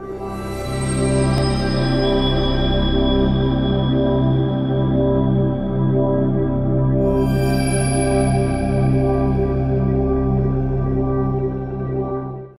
Bye.